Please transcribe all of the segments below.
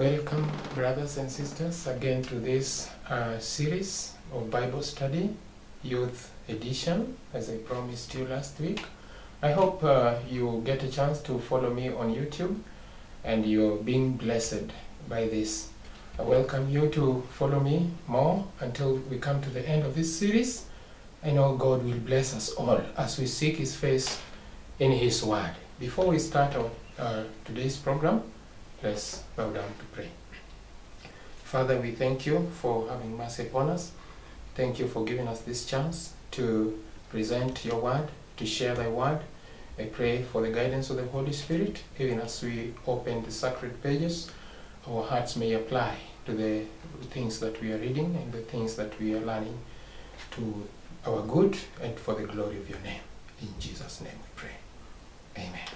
Welcome, brothers and sisters, again to this uh, series of Bible study, Youth Edition, as I promised you last week. I hope uh, you get a chance to follow me on YouTube and you're being blessed by this. I welcome you to follow me more until we come to the end of this series. I know God will bless us all as we seek His face in His Word. Before we start on uh, today's program, let's bow down to pray. Father, we thank you for having mercy upon us. Thank you for giving us this chance to present your word, to share thy word. I pray for the guidance of the Holy Spirit, even as we open the sacred pages, our hearts may apply to the things that we are reading and the things that we are learning to our good and for the glory of your name. In Jesus' name we pray. Amen.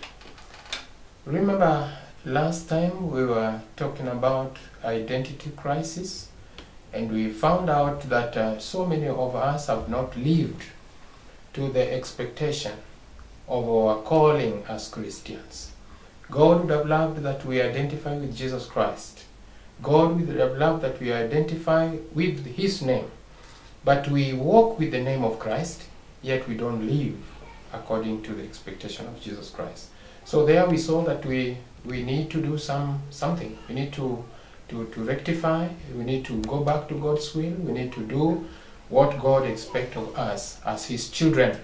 Remember last time we were talking about identity crisis and we found out that uh, so many of us have not lived to the expectation of our calling as Christians. God would have loved that we identify with Jesus Christ. God would have loved that we identify with His name. But we walk with the name of Christ, yet we don't live according to the expectation of Jesus Christ. So there we saw that we, we need to do some something. We need to, to, to rectify. We need to go back to God's will. We need to do what God expects of us as His children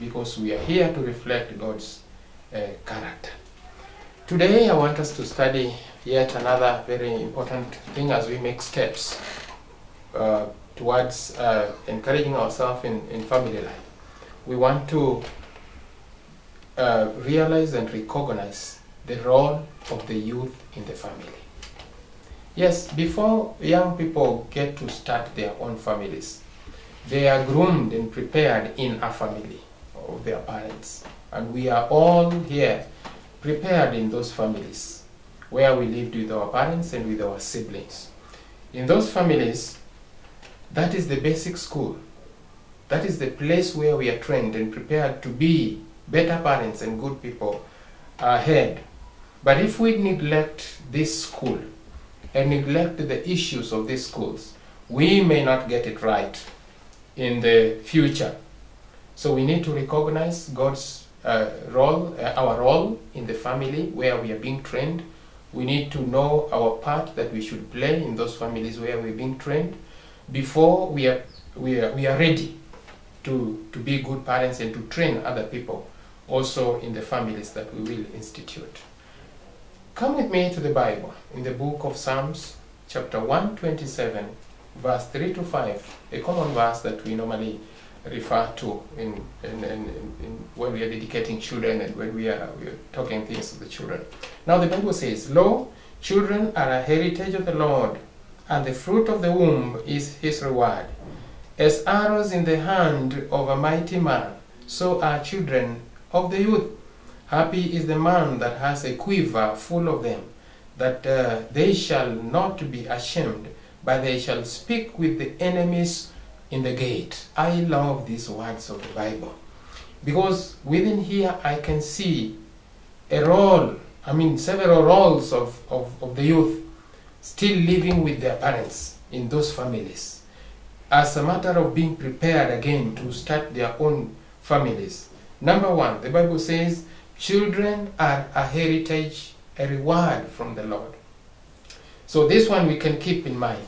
because we are here to reflect God's uh, character. Today I want us to study yet another very important thing as we make steps uh, towards uh, encouraging ourselves in, in family life. We want to uh, realize and recognize the role of the youth in the family. Yes, before young people get to start their own families, they are groomed and prepared in a family of their parents. And we are all here prepared in those families where we lived with our parents and with our siblings. In those families, that is the basic school. That is the place where we are trained and prepared to be better parents and good people ahead. But if we neglect this school and neglect the issues of these schools, we may not get it right in the future. So we need to recognize God's uh, role, uh, our role in the family where we are being trained. We need to know our part that we should play in those families where we're being trained before we are, we are, we are ready to, to be good parents and to train other people also in the families that we will institute. Come with me to the Bible in the book of Psalms, chapter 127, verse 3 to 5, a common verse that we normally refer to in, in, in, in, when we are dedicating children and when we are, we are talking things to the children. Now the Bible says, Lo, children are a heritage of the Lord, and the fruit of the womb is his reward. As arrows in the hand of a mighty man, so are children of the youth. Happy is the man that has a quiver full of them, that uh, they shall not be ashamed, but they shall speak with the enemies in the gate. I love these words of the Bible because within here I can see a role, I mean, several roles of, of, of the youth still living with their parents in those families as a matter of being prepared again to start their own families. Number one, the Bible says, children are a heritage, a reward from the Lord. So this one we can keep in mind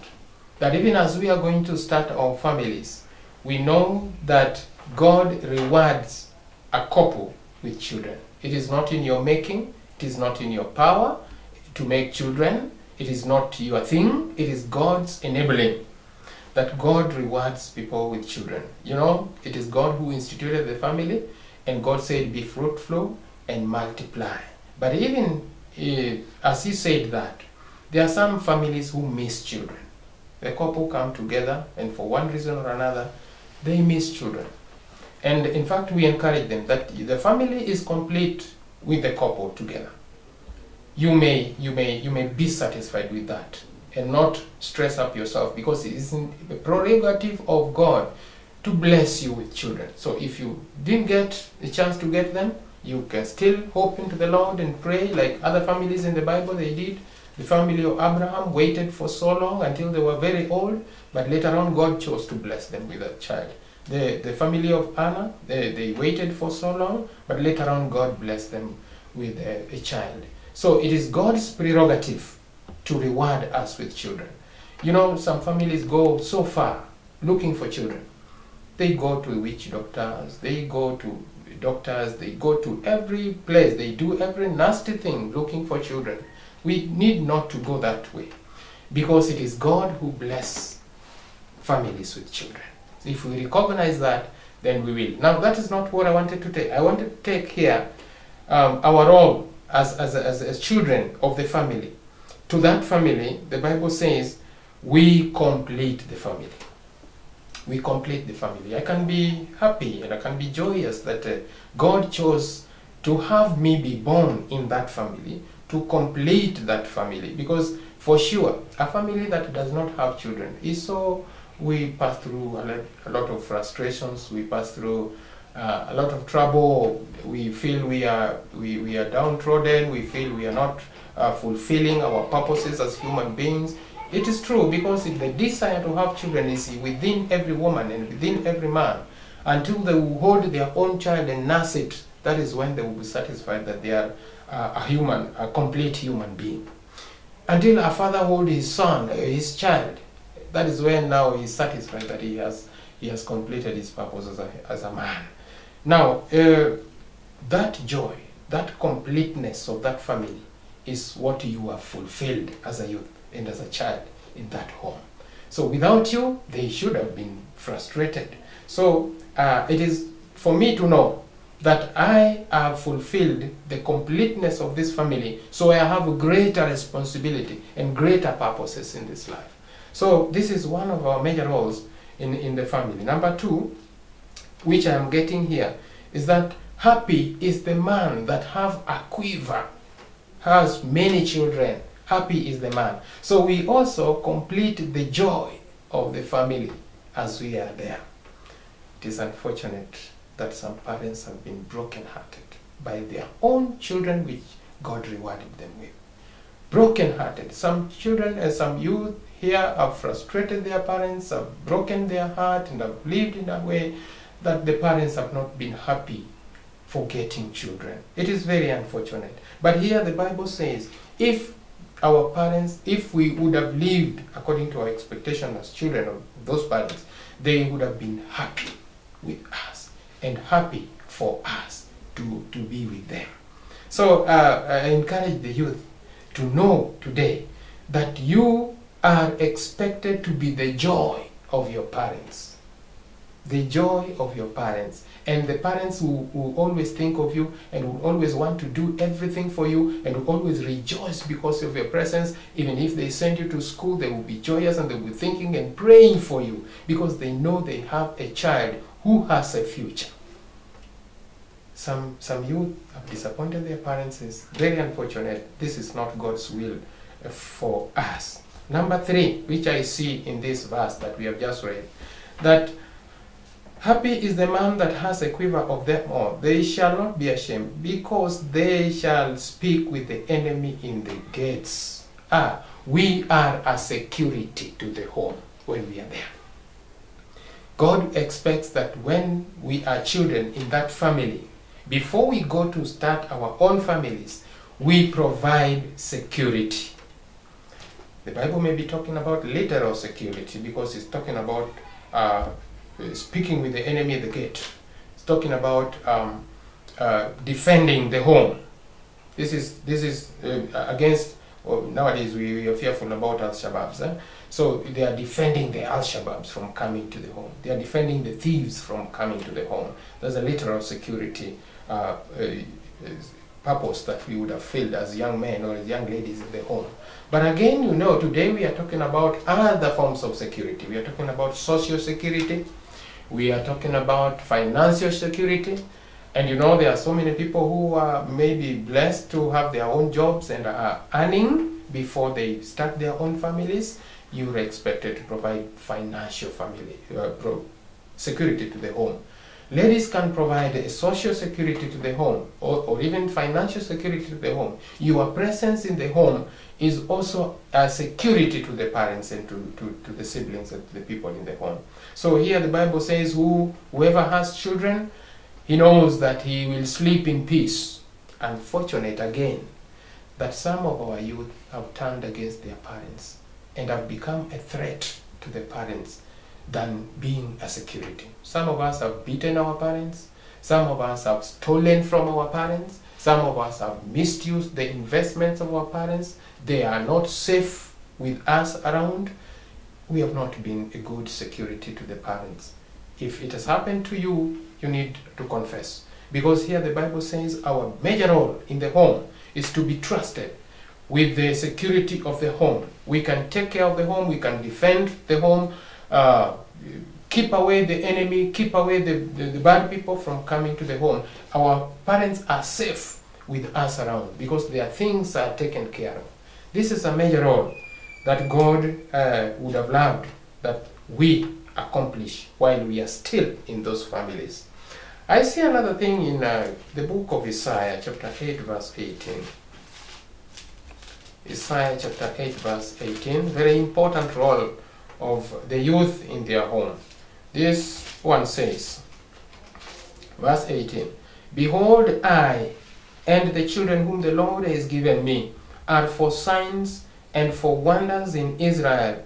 that even as we are going to start our families, we know that God rewards a couple with children. It is not in your making, it is not in your power to make children, it is not your thing, it is God's enabling. That God rewards people with children. You know, it is God who instituted the family, and God said, Be fruitful and multiply. But even uh, as He said that, there are some families who miss children. The couple come together, and for one reason or another, they miss children. And in fact, we encourage them that the family is complete with the couple together. You may, you may, you may be satisfied with that and not stress up yourself because it isn't the prerogative of God to bless you with children. So if you didn't get the chance to get them, you can still hope into the Lord and pray like other families in the Bible they did. The family of Abraham waited for so long until they were very old, but later on God chose to bless them with a child. The, the family of Anna, they, they waited for so long, but later on God blessed them with a, a child. So it is God's prerogative to reward us with children. You know, some families go so far looking for children. They go to witch doctors, they go to doctors, they go to every place, they do every nasty thing looking for children. We need not to go that way because it is God who bless families with children. If we recognize that, then we will. Now, that is not what I wanted to take. I wanted to take here um, our role as, as, as, as children of the family. To that family, the Bible says, we complete the family. We complete the family. I can be happy and I can be joyous that uh, God chose to have me be born in that family to complete that family. Because for sure a family that does not have children is so we pass through a lot, of frustrations we pass through uh, a lot of trouble. We feel we are we, we are downtrodden we feel we are not uh, fulfilling our purposes as human beings it is true because if the desire to have children is within every woman and within every man until they will hold their own child and nurse it that is when they will be satisfied that they are uh, a human a complete human being. Until a father hold his son uh, his child that is when now he is satisfied that he has he has completed his purpose as a, as a man. Now uh, that joy that completeness of that family is what you have fulfilled as a youth and as a child in that home so without you they should have been frustrated so uh, it is for me to know that I have fulfilled the completeness of this family, so I have a greater responsibility and greater purposes in this life. So this is one of our major roles in, in the family. Number two, which I am getting here, is that happy is the man that have a quiver, has many children. Happy is the man. So we also complete the joy of the family as we are there. It is unfortunate that some parents have been broken-hearted by their own children which God rewarded them with. Broken-hearted. Some children and some youth here have frustrated their parents, have broken their heart and have lived in a way that the parents have not been happy for getting children. It is very unfortunate. But here the Bible says, if our parents, if we would have lived according to our expectation as children of those parents, they would have been happy with us and happy for us to, to be with them. So uh, I encourage the youth to know today that you are expected to be the joy of your parents. The joy of your parents. And the parents who, who always think of you and will always want to do everything for you and will always rejoice because of your presence. Even if they send you to school, they will be joyous and they will be thinking and praying for you because they know they have a child who has a future. Some, some youth have disappointed their parents. It's very unfortunate. This is not God's will uh, for us. Number three, which I see in this verse that we have just read, that happy is the man that has a quiver of them all. They shall not be ashamed, because they shall speak with the enemy in the gates. Ah, we are a security to the home when we are there. God expects that when we are children in that family, before we go to start our own families, we provide security. The Bible may be talking about literal security because it's talking about uh, speaking with the enemy at the gate. It's talking about um, uh, defending the home. This is this is uh, against. Well, nowadays we, we, are fearful about Al Shabaabs. Eh? So they are defending the Al Shabaabs from coming to the home. They are defending the thieves from coming to the home. There's a literal security uh, purpose that we would have filled as young men or as young ladies in the home. But again, you know, today we are talking about other forms of security. We are talking about social security. We are talking about financial security. And you know, there are so many people who are maybe blessed to have their own jobs and are earning before they start their own families. You are expected to provide financial family uh, security to the home. Ladies can provide a social security to the home or, or even financial security to the home. Your presence in the home is also a security to the parents and to, to, to the siblings and to the people in the home. So here the Bible says, Who, whoever has children, he knows that he will sleep in peace. Unfortunate again that some of our youth have turned against their parents and have become a threat to the parents than being a security. Some of us have beaten our parents, some of us have stolen from our parents, some of us have misused the investments of our parents. They are not safe with us around. We have not been a good security to the parents. If it has happened to you, you need to confess. Because here the Bible says our major role in the home is to be trusted with the security of the home. We can take care of the home, we can defend the home, uh, keep away the enemy, keep away the, the, the, bad people from coming to the home. Our parents are safe with us around because their things are taken care of. This is a major role that God uh, would have loved that we accomplish while we are still in those families. I see another thing in uh, the book of Isaiah, chapter 8, verse 18. Isaiah chapter 8, verse 18, very important role of the youth in their home. This one says, verse 18 Behold, I and the children whom the Lord has given me are for signs and for wonders in Israel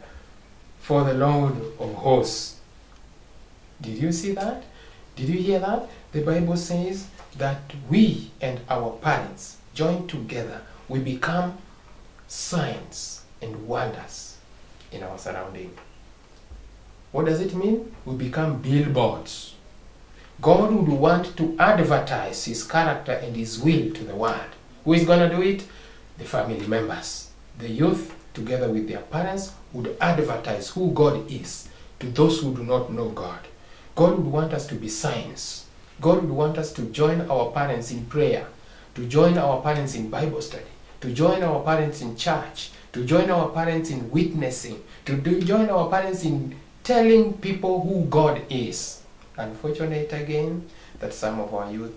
for the Lord of hosts. Did you see that? Did you hear that? The Bible says that we and our parents join together, we become signs and wonders in our surrounding. What does it mean? We become billboards. God would want to advertise his character and his will to the world. Who is going to do it? The family members. The youth, together with their parents, would advertise who God is to those who do not know God. God would want us to be signs. God would want us to join our parents in prayer, to join our parents in Bible study, to join our parents in church, to join our parents in witnessing, to do, join our parents in telling people who God is. Unfortunate again that some of our youth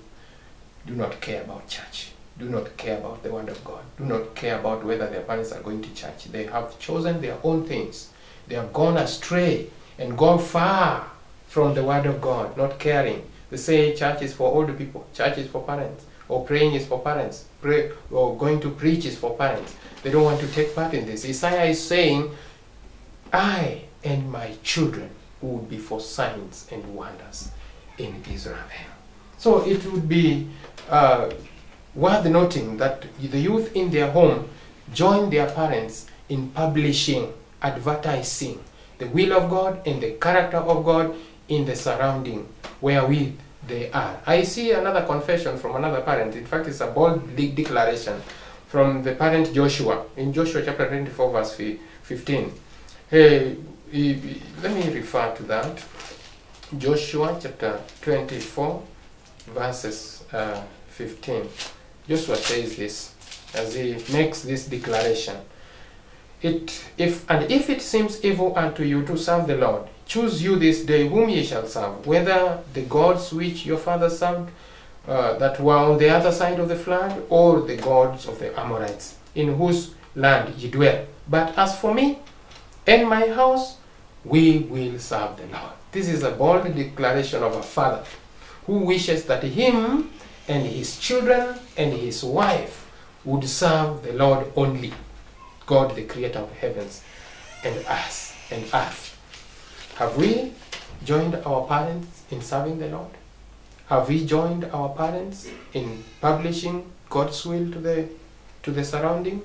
do not care about church, do not care about the Word of God, do not care about whether their parents are going to church. They have chosen their own things. They have gone astray and gone far from the Word of God, not caring. They say church is for older people, church is for parents, or praying is for parents, pray or going to preach is for parents. They don't want to take part in this. Isaiah is saying, I and my children would be for signs and wonders in Israel. So it would be uh, worth noting that the youth in their home join their parents in publishing, advertising the will of God and the character of God in the surrounding wherewith they are. I see another confession from another parent. In fact, it's a bold declaration from the parent Joshua in Joshua chapter 24, verse 15. Hey, let me refer to that. Joshua chapter 24, verses uh, 15. Joshua says this as he makes this declaration. It, if, and if it seems evil unto you to serve the Lord, choose you this day whom ye shall serve, whether the gods which your fathers served uh, that were on the other side of the flood, or the gods of the Amorites, in whose land ye dwell. But as for me and my house, we will serve the Lord. This is a bold declaration of a father who wishes that him and his children and his wife would serve the Lord only, God, the creator of heavens and earth and earth. Have we joined our parents in serving the Lord? Have we joined our parents in publishing God's will to the to the surrounding?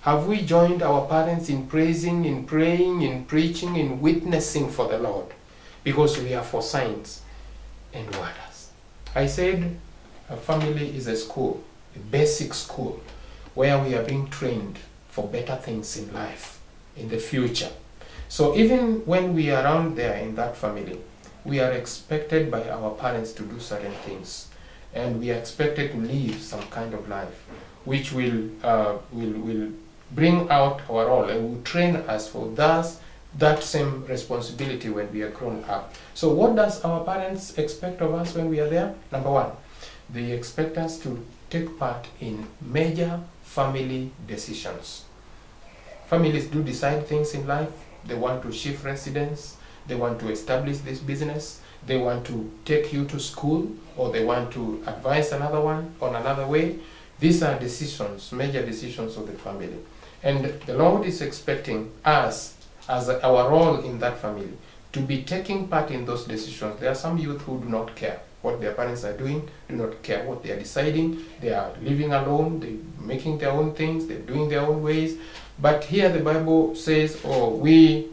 Have we joined our parents in praising, in praying, in preaching, in witnessing for the Lord? Because we are for signs and wonders. I said a family is a school, a basic school, where we are being trained for better things in life, in the future. So even when we are around there in that family, we are expected by our parents to do certain things. And we are expected to live some kind of life, which will, uh, will, will bring out our role and will train us for thus that same responsibility when we are grown up. So, what does our parents expect of us when we are there? Number one, they expect us to take part in major family decisions. Families do decide things in life. They want to shift residence, they want to establish this business, they want to take you to school, or they want to advise another one on another way. These are decisions, major decisions of the family. And the Lord is expecting us, as our role in that family, to be taking part in those decisions. There are some youth who do not care what their parents are doing, do not care what they are deciding. They are living alone, they're making their own things, they're doing their own ways. But here the Bible says, oh, we,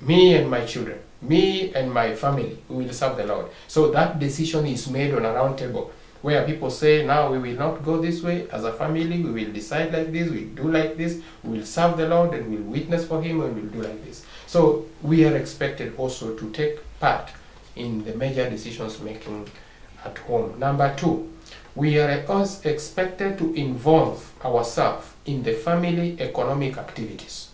me and my children, me and my family, we will serve the Lord. So that decision is made on a round table where people say, now we will not go this way as a family, we will decide like this, we do like this, we will serve the Lord and we'll witness for Him and we'll do like this. So we are expected also to take part in the major decisions making at home. Number two, we are also expected to involve ourselves in the family economic activities.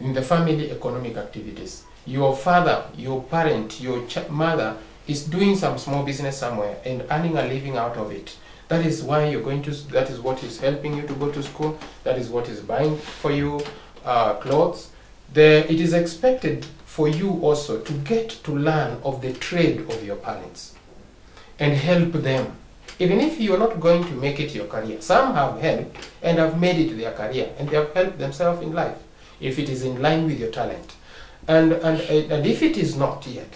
In the family economic activities. Your father, your parent, your mother is doing some small business somewhere and earning a living out of it. That is why you're going to, that is what is helping you to go to school, that is what is buying for you uh, clothes. There, it is expected for you also to get to learn of the trade of your parents and help them. Even if you are not going to make it your career, some have helped and have made it their career and they have helped themselves in life if it is in line with your talent. And, and, and if it is not yet,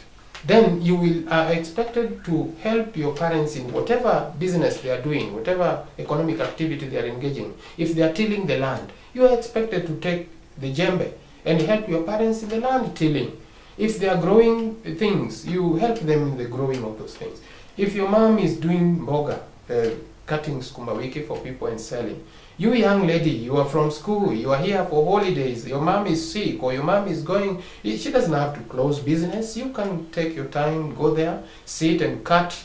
then you will are expected to help your parents in whatever business they are doing, whatever economic activity they are engaging. If they are tilling the land, you are expected to take the jembe and help your parents in the land tilling. If they are growing things, you help them in the growing of those things. If your mom is doing boga, uh, cutting sukuma wiki for people and selling, you young lady, you are from school, you are here for holidays, your mom is sick or your mom is going, she doesn't have to close business. You can take your time, go there, sit and cut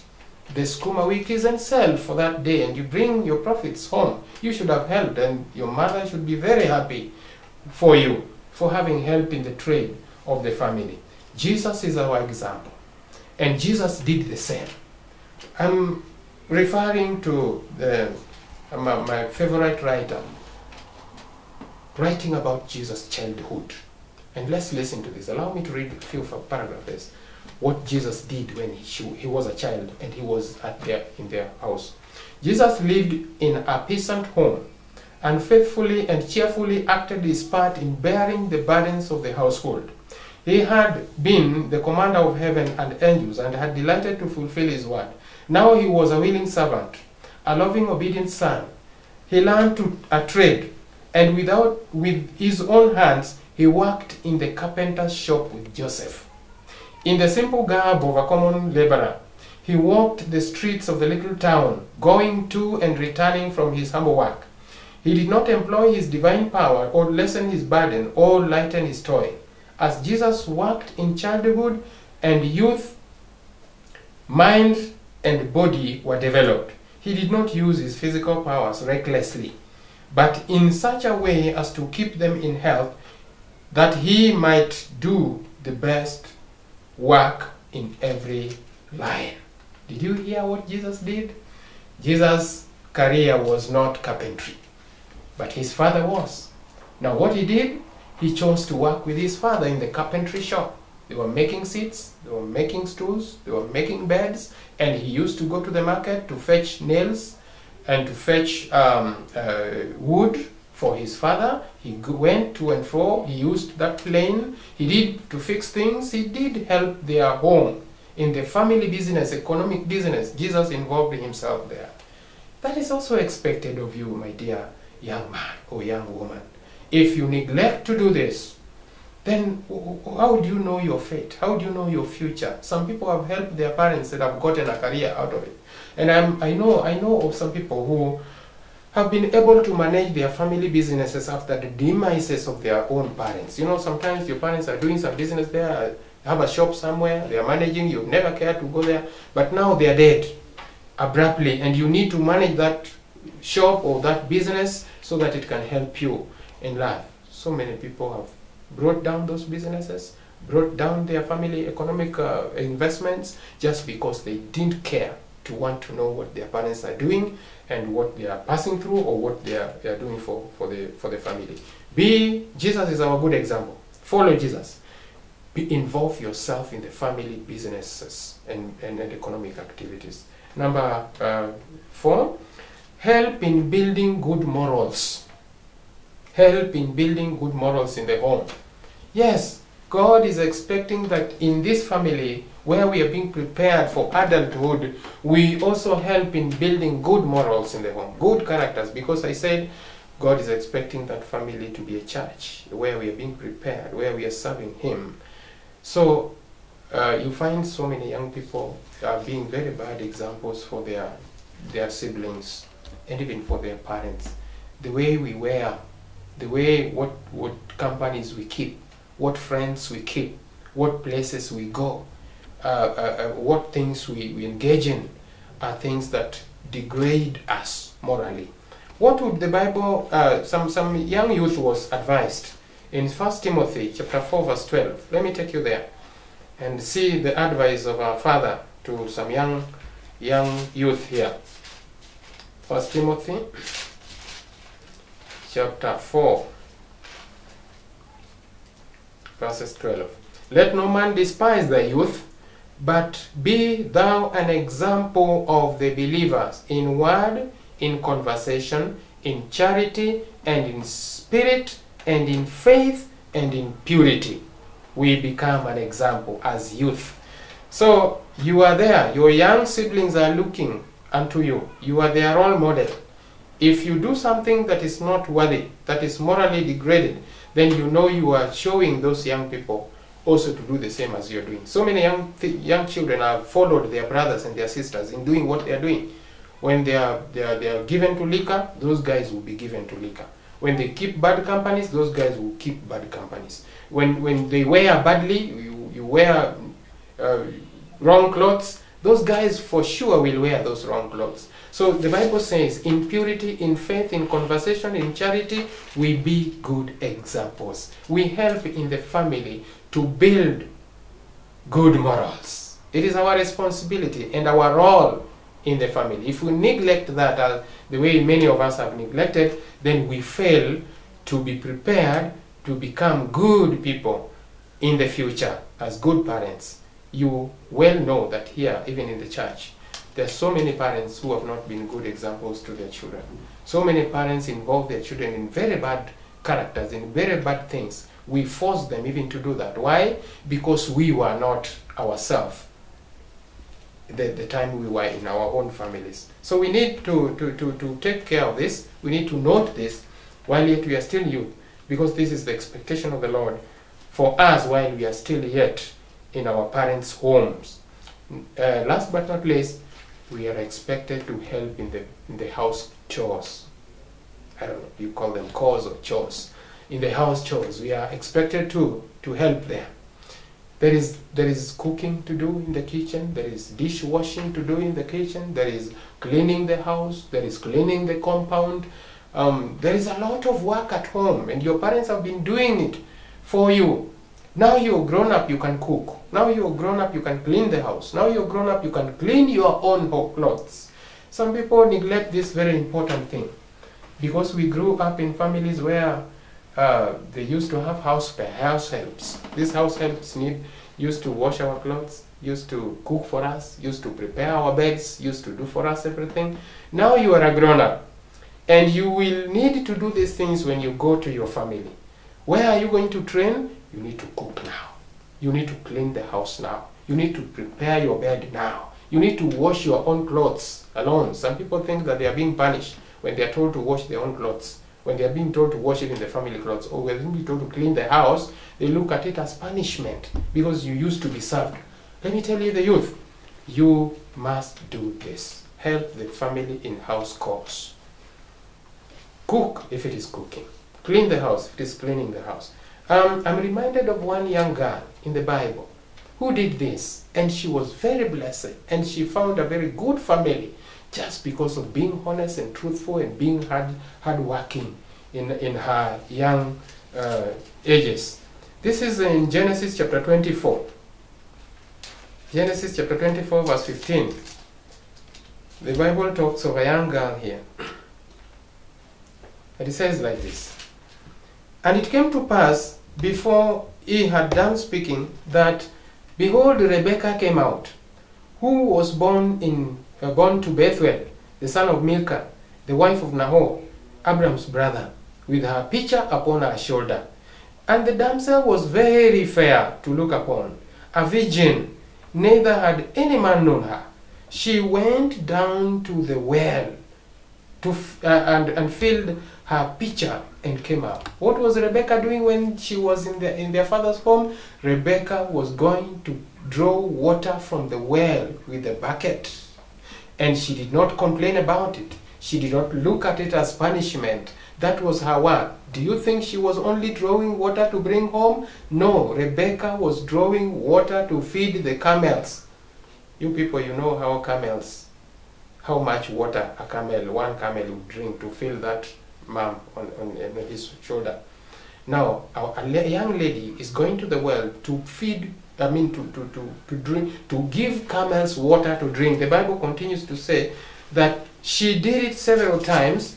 the sukuma wikis and sell for that day and you bring your profits home. You should have helped and your mother should be very happy for you for having help in the trade of the family. Jesus is our example. And Jesus did the same. I'm referring to the, uh, my, my favorite writer writing about Jesus' childhood. And let's listen to this. Allow me to read a few paragraphs. What Jesus did when he, he was a child and he was at their, in their house. Jesus lived in a peasant home and faithfully and cheerfully acted his part in bearing the burdens of the household. He had been the commander of heaven and angels and had delighted to fulfill his word. Now he was a willing servant, a loving, obedient son. He learned to, a trade, and without, with his own hands, he worked in the carpenter's shop with Joseph. In the simple garb of a common laborer, he walked the streets of the little town, going to and returning from his humble work. He did not employ his divine power or lessen his burden or lighten his toil. As Jesus worked in childhood and youth, mind and body were developed. He did not use his physical powers recklessly, but in such a way as to keep them in health that he might do the best work in every line. Did you hear what Jesus did? Jesus' career was not carpentry, but his father was. Now, what he did, he chose to work with his father in the carpentry shop. They were making seats, they were making stools, they were making beds, and he used to go to the market to fetch nails and to fetch um, uh, wood for his father. He went to and fro, he used that plane, he did to fix things, he did help their home. In the family business, economic business, Jesus involved himself there. That is also expected of you, my dear young man or young woman. If you neglect to do this, then how do you know your fate? How do you know your future? Some people have helped their parents that have gotten a career out of it. And I'm, I know I know of some people who have been able to manage their family businesses after the demises of their own parents. You know, sometimes your parents are doing some business there, have a shop somewhere, they are managing, you never care to go there, but now they are dead abruptly, and you need to manage that shop or that business so that it can help you in life. So many people have brought down those businesses, brought down their family economic uh, investments just because they didn't care to want to know what their parents are doing and what they are passing through or what they are, they are doing for, for, the, for the family. Be, Jesus is our good example. Follow Jesus. Be, involve yourself in the family businesses and, and, and economic activities. Number uh, four, help in building good morals. Help in building good morals in the home. Yes, God is expecting that in this family, where we are being prepared for adulthood, we also help in building good morals in the home, good characters. Because I said God is expecting that family to be a church where we are being prepared, where we are serving Him. So uh, you find so many young people uh, being very bad examples for their their siblings and even for their parents. The way we wear, the way what what companies we keep, what friends we keep, what places we go, uh, uh, uh, what things we, we engage in are things that degrade us morally. What would the Bible, uh, some, some young youth was advised in 1 Timothy chapter 4 verse 12. Let me take you there and see the advice of our father to some young, young youth here. 1 Timothy chapter 4 verses 12. Let no man despise the youth, but be thou an example of the believers in word, in conversation, in charity, and in spirit, and in faith, and in purity. We become an example as youth. So you are there, your young siblings are looking unto you, you are their role model. If you do something that is not worthy, that is morally degraded, then you know you are showing those young people also to do the same as you're doing. So many young young children have followed their brothers and their sisters in doing what they are doing. When they are, they are they are given to liquor, those guys will be given to liquor. When they keep bad companies, those guys will keep bad companies. When when they wear badly, you, you wear uh, wrong clothes, those guys for sure will wear those wrong clothes. So the Bible says, in purity, in faith, in conversation, in charity, we be good examples. We help in the family to build good morals. It is our responsibility and our role in the family. If we neglect that, uh, the way many of us have neglected, then we fail to be prepared to become good people in the future as good parents. You well know that here, even in the church, there are so many parents who have not been good examples to their children. So many parents involve their children in very bad characters, in very bad things. We force them even to do that. Why? Because we were not ourselves the, the time we were in our own families. So we need to, to, to, to take care of this. We need to note this while yet we are still youth, because this is the expectation of the Lord for us while we are still yet in our parents' homes. Uh, last but not least, we are expected to help in the, in the house chores. I don't know, you call them chores or chores. In the house chores, we are expected to, to help there. There is, there is cooking to do in the kitchen, there is dishwashing to do in the kitchen, there is cleaning the house, there is cleaning the compound. Um, there is a lot of work at home, and your parents have been doing it for you. Now you're grown up, you can cook. Now you're grown up, you can clean the house. Now you're grown up, you can clean your own clothes. Some people neglect this very important thing because we grew up in families where uh, they used to have house house helps. These house helps need used to wash our clothes, used to cook for us, used to prepare our beds, used to do for us everything. Now you are a grown up, and you will need to do these things when you go to your family. Where are you going to train? You need to cook now. You need to clean the house now. You need to prepare your bed now. You need to wash your own clothes alone. Some people think that they are being punished when they are told to wash their own clothes. When they are being told to wash it in the family clothes, or when they are told to clean the house, they look at it as punishment because you used to be served. Let me tell you, the youth, you must do this. Help the family in house chores. Cook if it is cooking. Clean the house if it is cleaning the house. Um, I'm reminded of one young girl in the Bible who did this, and she was very blessed, and she found a very good family just because of being honest and truthful and being hard hardworking in in her young uh, ages. This is in Genesis chapter 24. Genesis chapter 24, verse 15. The Bible talks of a young girl here. And it says like this And it came to pass before he had done speaking that, behold, Rebekah came out, who was born in uh, born to Bethuel, the son of Milcah, the wife of Nahor, Abram's brother, with her pitcher upon her shoulder. And the damsel was very fair to look upon, a virgin, neither had any man known her. She went down to the well to uh, and, and filled her pitcher and came up. What was Rebecca doing when she was in, the, in their father's home? Rebecca was going to draw water from the well with a bucket. And she did not complain about it. She did not look at it as punishment. That was her work. Do you think she was only drawing water to bring home? No, Rebecca was drawing water to feed the camels. You people, you know how camels, how much water a camel, one camel would drink to fill that mom on, on, on his shoulder. Now, a, a young lady is going to the well to feed, I mean, to, to, to, to drink, to give camels water to drink. The Bible continues to say that she did it several times.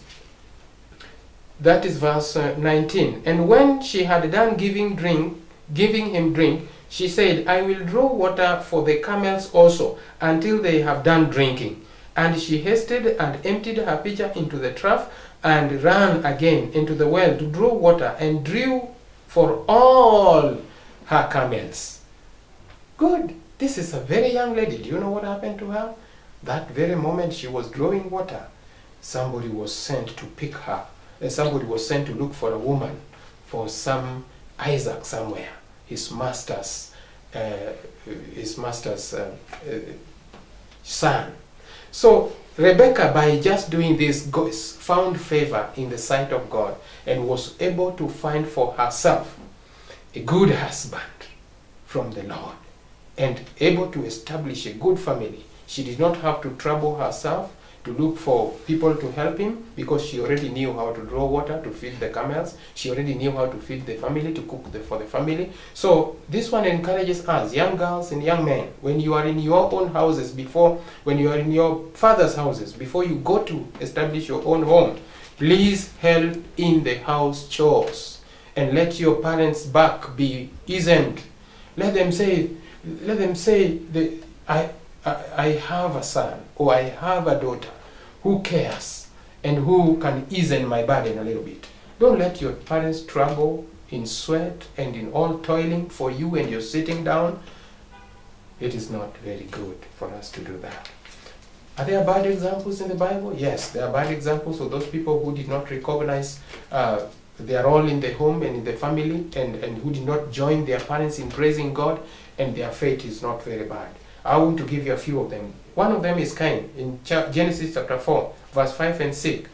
That is verse uh, 19. And when she had done giving drink, giving him drink, she said, I will draw water for the camels also until they have done drinking. And she hasted and emptied her pitcher into the trough and ran again into the well to draw water and drew for all her camels. Good. This is a very young lady. Do you know what happened to her? That very moment she was drawing water, somebody was sent to pick her. And somebody was sent to look for a woman for some Isaac somewhere, his master's, uh, his master's uh, uh son. So Rebecca, by just doing this, found favor in the sight of God and was able to find for herself a good husband from the Lord and able to establish a good family. She did not have to trouble herself to look for people to help him because she already knew how to draw water to feed the camels. She already knew how to feed the family, to cook the, for the family. So this one encourages us, young girls and young men, when you are in your own houses before, when you are in your father's houses, before you go to establish your own home, please help in the house chores and let your parents' back be eased. Let them say, let them say, the, I, I, I have a son or I have a daughter who cares and who can ease my burden a little bit. Don't let your parents struggle in sweat and in all toiling for you and you're sitting down. It is not very good for us to do that. Are there bad examples in the Bible? Yes, there are bad examples of those people who did not recognize uh, their role in the home and in the family and, and who did not join their parents in praising God and their fate is not very bad. I want to give you a few of them. One of them is Cain in Genesis chapter 4, verse 5 and 6.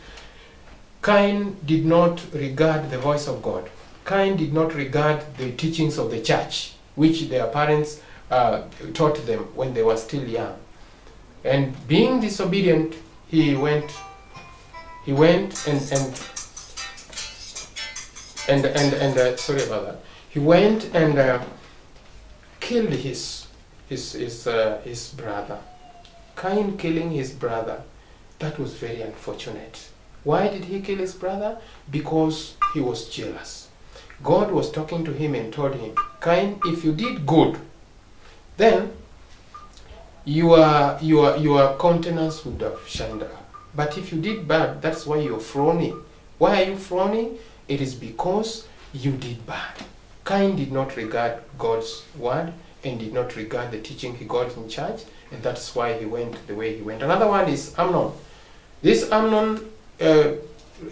Cain did not regard the voice of God. Cain did not regard the teachings of the church, which their parents uh, taught them when they were still young. And being disobedient, he went, he went and and and and, and uh, sorry about that. He went and uh, killed his his, his, uh, his brother. Cain killing his brother, that was very unfortunate. Why did he kill his brother? Because he was jealous. God was talking to him and told him, Cain, if you did good, then your, your, your countenance would have shined up. But if you did bad, that's why you're frowning. Why are you frowning? It is because you did bad. Cain did not regard God's word and did not regard the teaching he got in church, and that's why he went the way he went. Another one is Amnon. This Amnon uh,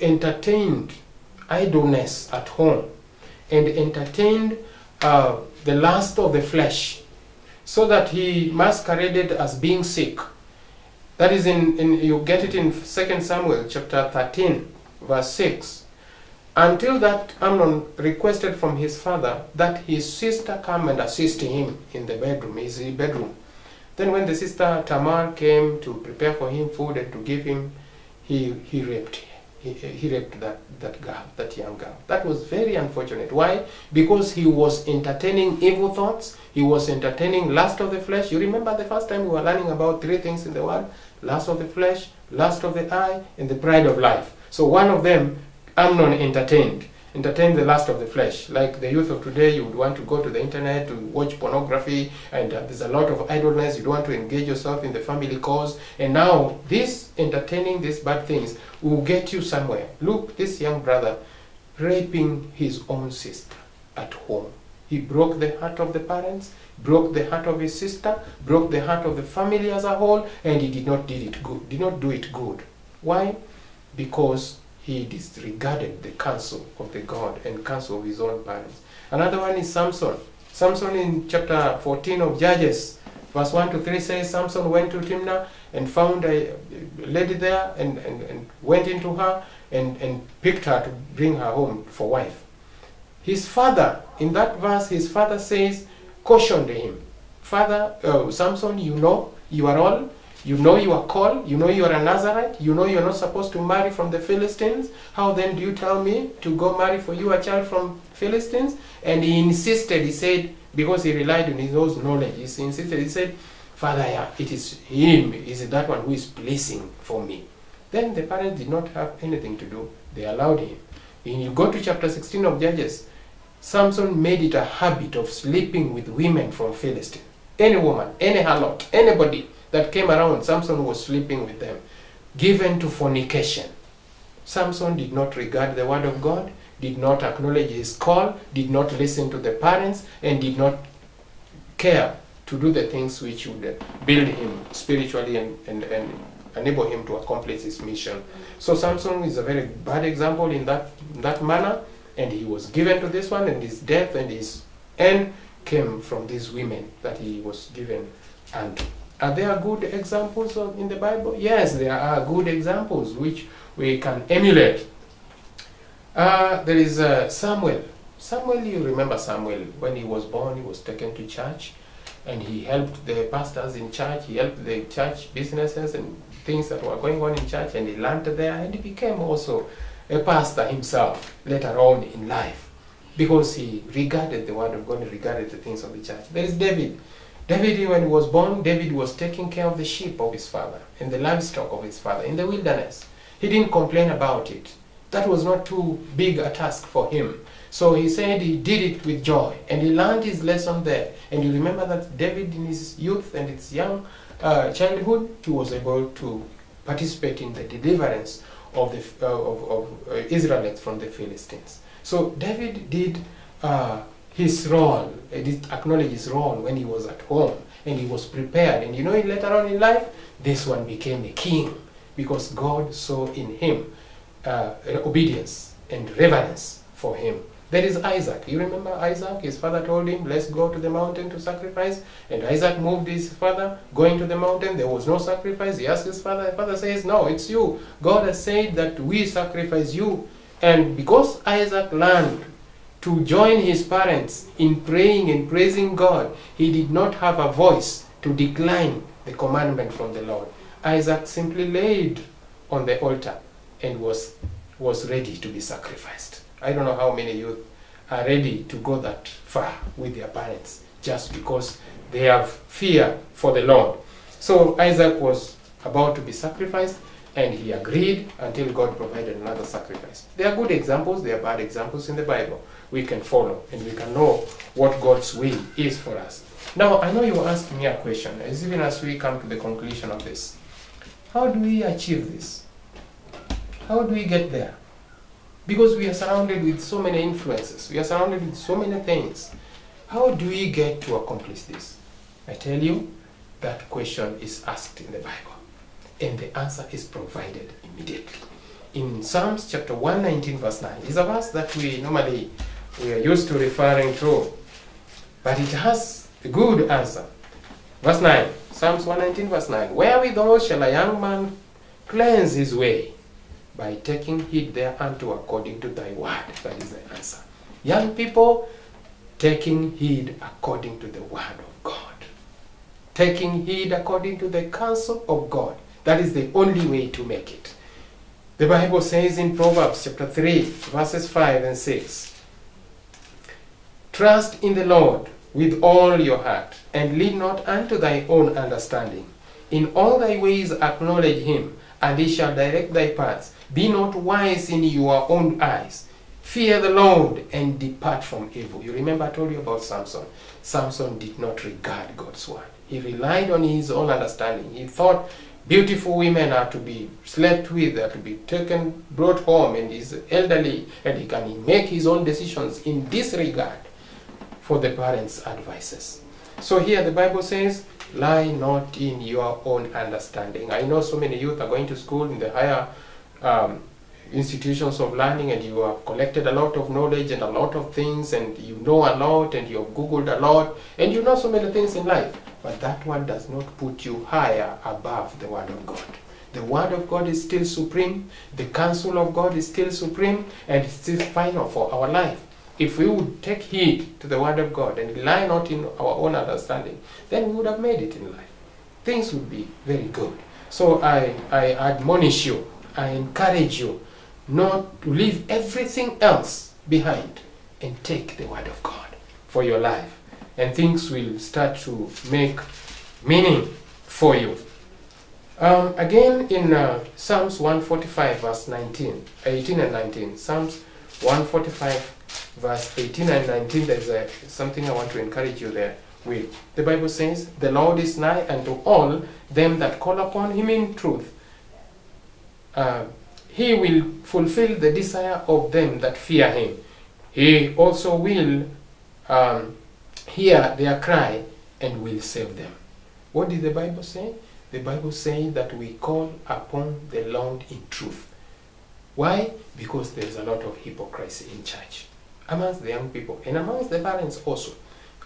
entertained idleness at home and entertained uh, the lust of the flesh so that he masqueraded as being sick. That is in, in you get it in 2 Samuel chapter 13 verse 6 until that Amnon requested from his father that his sister come and assist him in the bedroom, his bedroom. Then when the sister Tamar came to prepare for him food and to give him, he, he raped he, he raped that, that girl, that young girl. That was very unfortunate. Why? Because he was entertaining evil thoughts. He was entertaining lust of the flesh. You remember the first time we were learning about three things in the world? Lust of the flesh, lust of the eye, and the pride of life. So one of them, Amnon entertained entertain the lust of the flesh. Like the youth of today, you would want to go to the internet to watch pornography, and uh, there's a lot of idleness. You don't want to engage yourself in the family cause. And now, this entertaining these bad things will get you somewhere. Look, this young brother raping his own sister at home. He broke the heart of the parents, broke the heart of his sister, broke the heart of the family as a whole, and he did not did it good. Did not do it good. Why? Because he disregarded the counsel of the God and counsel of his own parents. Another one is Samson. Samson in chapter 14 of Judges, verse 1 to 3 says Samson went to Timnah and found a lady there and, and, and went into her and, and picked her to bring her home for wife. His father, in that verse, his father says, cautioned him, Father, uh, Samson, you know, you are all you know you are called, you know you are a Nazarite, you know you're not supposed to marry from the Philistines. How then do you tell me to go marry for you a child from Philistines? And he insisted, he said, because he relied on his own knowledge, he insisted, he said, Father, it is him, is that one who is placing for me. Then the parents did not have anything to do. They allowed him. When you go to chapter 16 of Judges, Samson made it a habit of sleeping with women from Philistine. Any woman, any harlot, anybody that came around, Samson was sleeping with them, given to fornication. Samson did not regard the word of God, did not acknowledge his call, did not listen to the parents, and did not care to do the things which would build him spiritually and, and, and enable him to accomplish his mission. So Samson is a very bad example in that, that manner, and he was given to this one, and his death and his end came from these women that he was given unto. Are there good examples of, in the Bible? Yes, there are good examples which we can emulate. Uh, there is uh, Samuel. Samuel, you remember Samuel, when he was born, he was taken to church and he helped the pastors in church, he helped the church businesses and things that were going on in church, and he learned there, and he became also a pastor himself later on in life because he regarded the word of God, he regarded the things of the church. There is David. David, when he was born, David was taking care of the sheep of his father and the livestock of his father in the wilderness. He didn't complain about it. That was not too big a task for him. So he said he did it with joy and he learned his lesson there. And you remember that David, in his youth and his young uh, childhood, he was able to participate in the deliverance of the uh, of, of uh, Israelites from the Philistines. So David did uh, his role, he did acknowledge his role when he was at home and he was prepared. And you know, later on in life, this one became a king because God saw in him uh, obedience and reverence for him. There is Isaac. You remember Isaac? His father told him, Let's go to the mountain to sacrifice. And Isaac moved his father, going to the mountain. There was no sacrifice. He asked his father. The father says, No, it's you. God has said that we sacrifice you. And because Isaac learned to join his parents in praying and praising God, he did not have a voice to decline the commandment from the Lord. Isaac simply laid on the altar and was, was ready to be sacrificed. I don't know how many youth are ready to go that far with their parents just because they have fear for the Lord. So Isaac was about to be sacrificed and he agreed until God provided another sacrifice. There are good examples, there are bad examples in the Bible we can follow and we can know what God's will is for us. Now, I know you asked me a question, as even as we come to the conclusion of this. How do we achieve this? How do we get there? Because we are surrounded with so many influences, we are surrounded with so many things. How do we get to accomplish this? I tell you, that question is asked in the Bible, and the answer is provided immediately. In Psalms chapter 119, verse 9, is a verse that we normally we are used to referring to, but it has a good answer. Verse 9, Psalms 119, verse 9. Wherewithal shall a young man cleanse his way? By taking heed thereunto according to thy word. That is the answer. Young people, taking heed according to the word of God. Taking heed according to the counsel of God. That is the only way to make it. The Bible says in Proverbs chapter 3, verses 5 and 6 Trust in the Lord with all your heart, and lean not unto thy own understanding. In all thy ways acknowledge him, and he shall direct thy paths. Be not wise in your own eyes. Fear the Lord and depart from evil. You remember I told you about Samson. Samson did not regard God's word. He relied on his own understanding. He thought beautiful women are to be slept with, are to be taken, brought home, and he's elderly, and he can make his own decisions in disregard for the parents' advices. So here the Bible says, lie not in your own understanding. I know so many youth are going to school in the higher um, institutions of learning and you have collected a lot of knowledge and a lot of things and you know a lot and you have googled a lot and you know so many things in life but that one does not put you higher above the word of god the word of god is still supreme the counsel of god is still supreme and it's still final for our life if we would take heed to the word of god and rely not in our own understanding then we would have made it in life things would be very good so i i admonish you i encourage you not to leave everything else behind and take the word of God for your life. And things will start to make meaning for you. Um, again, in uh, Psalms 145, verse 19, 18 and 19, Psalms 145, verse 18 and 19, there's a, something I want to encourage you there with. The Bible says, The Lord is nigh unto all them that call upon him in truth. Uh, he will fulfill the desire of them that fear him. He also will um, hear their cry and will save them. What did the Bible say? The Bible says that we call upon the Lord in truth. Why? Because there's a lot of hypocrisy in church. Amongst the young people and amongst the parents also.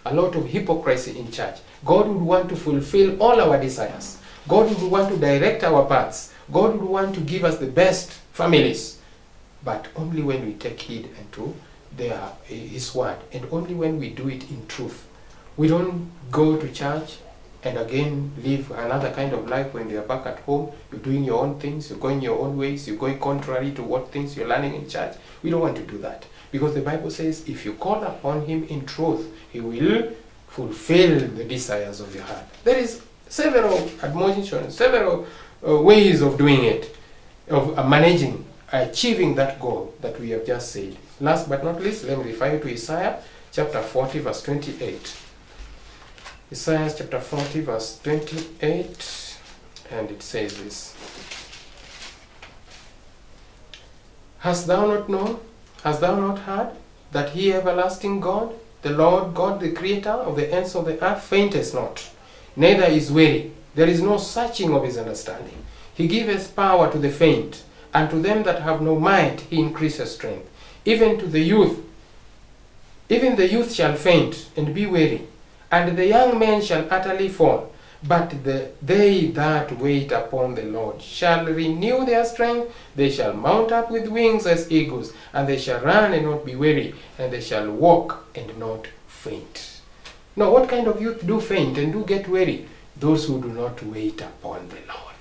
A lot of hypocrisy in church. God would want to fulfill all our desires. God would want to direct our paths. God would want to give us the best families, but only when we take heed unto their, His word, and only when we do it in truth. We don't go to church and again live another kind of life when they're back at home. You're doing your own things, you're going your own ways, you're going contrary to what things you're learning in church. We don't want to do that. Because the Bible says if you call upon Him in truth, He will fulfill the desires of your heart. There is several admonitions, several uh, ways of doing it, of uh, managing, achieving that goal that we have just said. Last but not least, let me refer you to Isaiah chapter 40, verse 28. Isaiah chapter 40, verse 28, and it says this Hast thou not known? Hast thou not heard that he everlasting God, the Lord God, the creator of the ends of the earth, fainteth not, neither is weary. There is no searching of his understanding. He giveth power to the faint, and to them that have no might he increaseth strength. Even to the youth, even the youth shall faint and be weary, and the young men shall utterly fall. But the, they that wait upon the Lord shall renew their strength. They shall mount up with wings as eagles, and they shall run and not be weary, and they shall walk and not faint. Now, what kind of youth do faint and do get weary? Those who do not wait upon the Lord.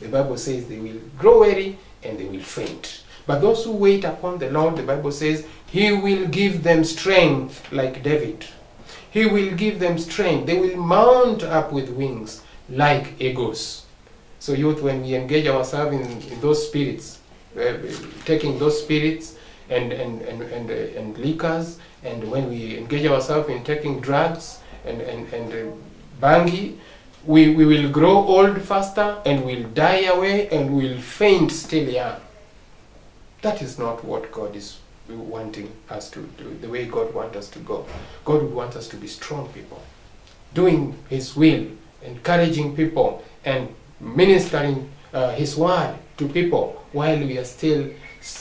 The Bible says they will grow weary and they will faint. But those who wait upon the Lord, the Bible says, He will give them strength like David. He will give them strength. They will mount up with wings like eagles. So, youth, when we engage ourselves in, in those spirits, uh, taking those spirits and, and, and, and, uh, and liquors, and when we engage ourselves in taking drugs and, and, and uh, bangi, we, we will grow old faster and we'll die away and we'll faint still young. That is not what God is wanting us to do, the way God wants us to go. God would want us to be strong people, doing His will, encouraging people, and ministering uh, His word to people while we are still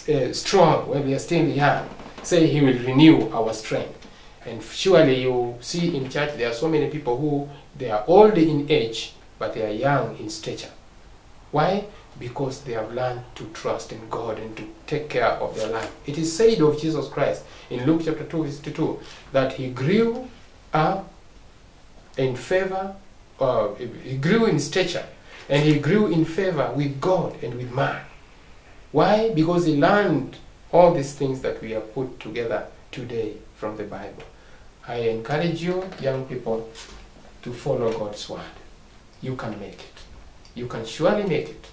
uh, strong, while we are still young. Say He will renew our strength. And surely you see in church there are so many people who they are old in age, but they are young in stature. Why? Because they have learned to trust in God and to take care of their life. It is said of Jesus Christ in Luke chapter 2, verse 2, that he grew up in favor, uh, he grew in stature, and he grew in favor with God and with man. Why? Because he learned all these things that we have put together today from the Bible. I encourage you, young people, to follow God's word. You can make it. You can surely make it.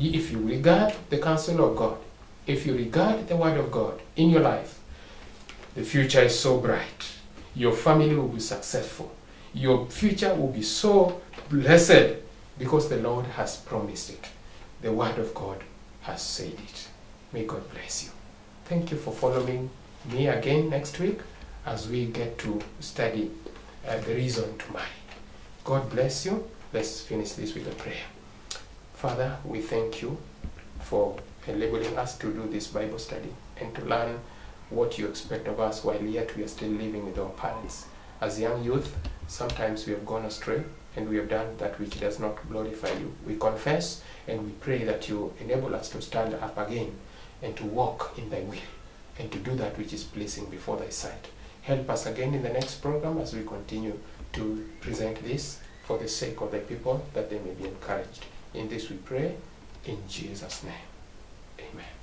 If you regard the counsel of God, if you regard the word of God in your life, the future is so bright. Your family will be successful. Your future will be so blessed because the Lord has promised it. The word of God has said it. May God bless you. Thank you for following me again next week as we get to study uh, the reason to marry. God bless you. Let's finish this with a prayer. Father, we thank you for enabling us to do this Bible study and to learn what you expect of us while yet we are still living with our parents. As young youth, sometimes we have gone astray and we have done that which does not glorify you. We confess and we pray that you enable us to stand up again and to walk in thy will and to do that which is pleasing before thy sight. Help us again in the next program as we continue to present this for the sake of the people that they may be encouraged. In this we pray in Jesus' name. Amen.